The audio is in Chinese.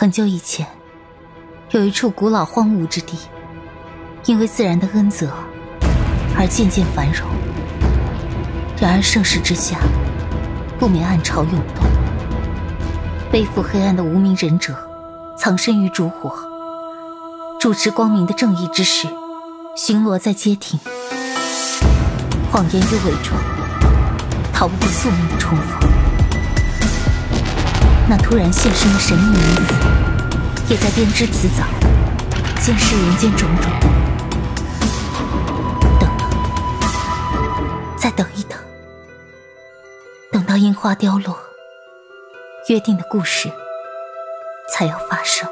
很久以前，有一处古老荒芜之地，因为自然的恩泽而渐渐繁荣。然而盛世之下，不免暗潮涌动。背负黑暗的无名忍者，藏身于烛火，主持光明的正义之士，巡逻在街亭。谎言与伪装，逃不过宿命的重逢。那突然现身的神秘女子，也在编织辞藻，监视人间种种。等等，再等一等，等到樱花凋落，约定的故事才要发生。